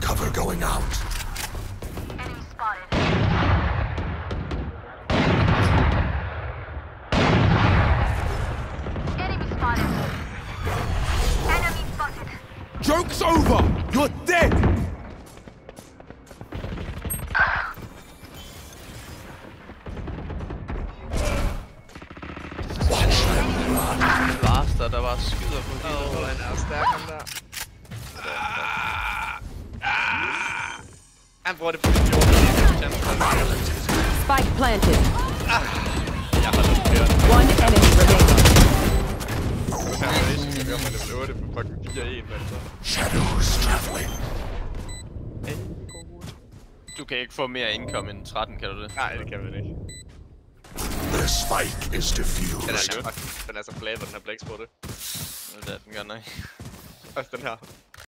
Cover going out. Enemy spotted. Enemy spotted. Enemy spotted. Joke's over! You're dead! Watch them run. Bastard, der bare skyder på Åh, oh, han er stærk, der. Han bruger det på sin jord. Spike planted. Jeg holder det kørende. One enemy remaining. Han er ikke at det blev 8 på fucking 4-1, men så. Shadows traveling. Du kan ikke få mere income end 13, kan du det? Nej, det kan man ikke. The spike is Den er, diffused. den er så flabet, den her blæksprutte. Det er den gør nok. Også den her.